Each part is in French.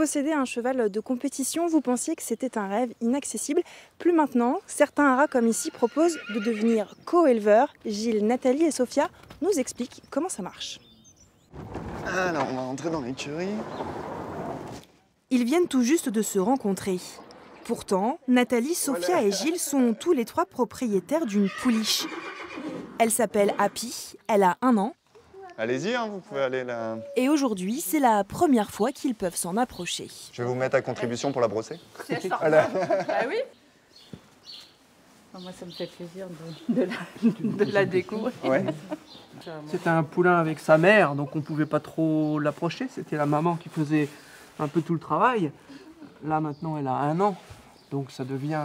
Posséder un cheval de compétition, vous pensiez que c'était un rêve inaccessible. Plus maintenant, certains haras comme ici proposent de devenir co-éleveurs. Gilles, Nathalie et Sophia nous expliquent comment ça marche. Alors, on va rentrer dans l'écurie. Ils viennent tout juste de se rencontrer. Pourtant, Nathalie, Sophia et Gilles sont tous les trois propriétaires d'une pouliche. Elle s'appelle Happy, elle a un an. Allez-y, hein, vous pouvez aller là. Et aujourd'hui, c'est la première fois qu'ils peuvent s'en approcher. Je vais vous mettre à contribution pour la brosser. Voilà. Ah oui Moi, ça me fait plaisir de, la, de la, découvrir. Ouais. C'était un poulain avec sa mère, donc on ne pouvait pas trop l'approcher. C'était la maman qui faisait un peu tout le travail. Là, maintenant, elle a un an, donc ça devient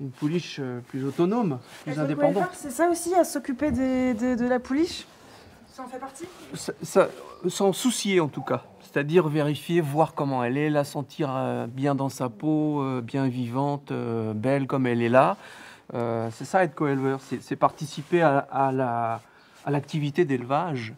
une pouliche plus autonome, plus indépendante. C'est ça aussi, à s'occuper de, de la pouliche? S'en soucier en tout cas. C'est-à-dire vérifier, voir comment elle est, la sentir euh, bien dans sa peau, euh, bien vivante, euh, belle comme elle est là. c'est ça être co-éleveur, c'est participer à, à l'activité d'élevage.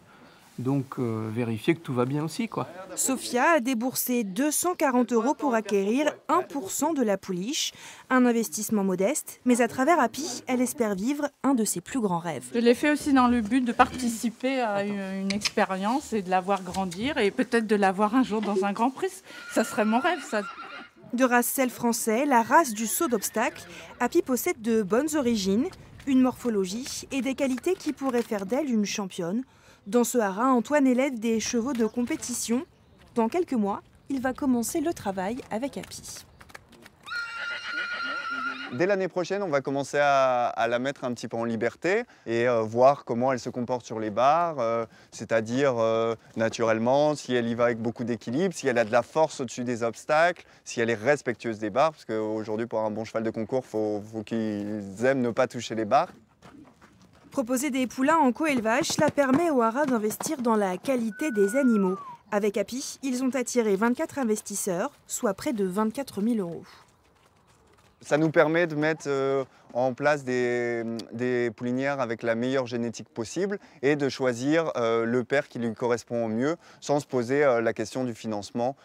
Donc vérifier que tout va bien aussi. Quoi. Sophia a déboursé 240 euros pour acquérir 1% de la pouliche. Un investissement modeste, mais à travers Happy, elle espère vivre un de ses plus grands rêves. Je l'ai fait aussi dans le but de participer à une, expérience et de la voir grandir et peut-être de la voir un jour dans un grand prix. Ça serait mon rêve, ça. De race sel français, la race du saut d'obstacle, Happy possède de bonnes origines, une morphologie et des qualités qui pourraient faire d'elle une championne. Dans ce haras, Antoine élève des chevaux de compétition. Dans quelques mois, il va commencer le travail avec Happy. Dès l'année prochaine, on va commencer à, la mettre un petit peu en liberté et euh, voir comment elle se comporte sur les barres, euh, c'est-à-dire euh, naturellement, si elle y va avec beaucoup d'équilibre, si elle a de la force au-dessus des obstacles, si elle est respectueuse des barres, parce qu'aujourd'hui, pour un bon cheval de concours, faut, faut qu'ils aiment ne pas toucher les barres. Proposer des poulains en coélevage, cela permet aux haras d'investir dans la qualité des animaux. Avec Happy, ils ont attiré 24 investisseurs, soit près de 24 000 euros. Ça nous permet de mettre euh, en place des, poulinières avec la meilleure génétique possible et de choisir euh, le père qui lui correspond au mieux sans se poser euh, la question du financement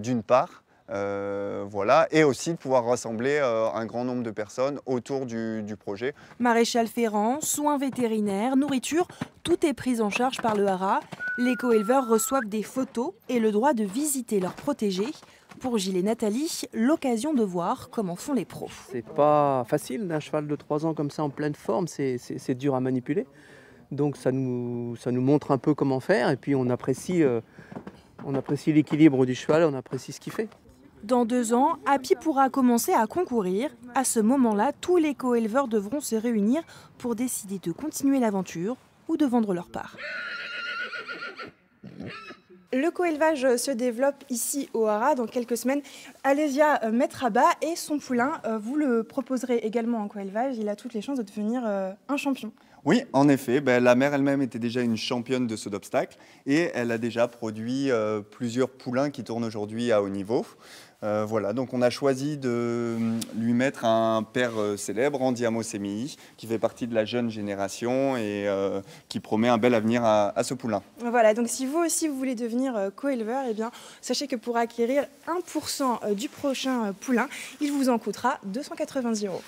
d'une part euh, voilà, et aussi de pouvoir rassembler euh, un grand nombre de personnes autour du, projet. Maréchal Ferrand, soins vétérinaires, nourriture, tout est pris en charge par le haras. Les co-éleveurs reçoivent des photos et le droit de visiter leurs protégés. Pour Gilles et Nathalie, l'occasion de voir comment font les pros. C'est pas facile d'un cheval de 3 ans comme ça en pleine forme, c'est dur à manipuler. Donc ça nous, ça nous montre un peu comment faire et puis on apprécie, euh, on apprécie l'équilibre du cheval, on apprécie ce qu'il fait. Dans deux ans, Happy pourra commencer à concourir. À ce moment-là, tous les co-éleveurs devront se réunir pour décider de continuer l'aventure ou de vendre leur part. Le coélevage se développe ici au Hara dans quelques semaines. Alésia euh, mettra bas et son poulain, euh, vous le proposerez également en coélevage. Il a toutes les chances de devenir euh, un champion. Oui, en effet, ben, la mère elle-même était déjà une championne de saut d'obstacle et elle a déjà produit plusieurs poulains qui tournent aujourd'hui à haut niveau. Euh, voilà, donc on a choisi de euh, lui mettre un père euh, célèbre, Andy Amos-Semii, qui fait partie de la jeune génération et qui promet un bel avenir à, ce poulain. Voilà, donc si vous aussi vous voulez devenir co-éleveur, eh bien, sachez que pour acquérir 1% du prochain poulain, il vous en coûtera 290 euros.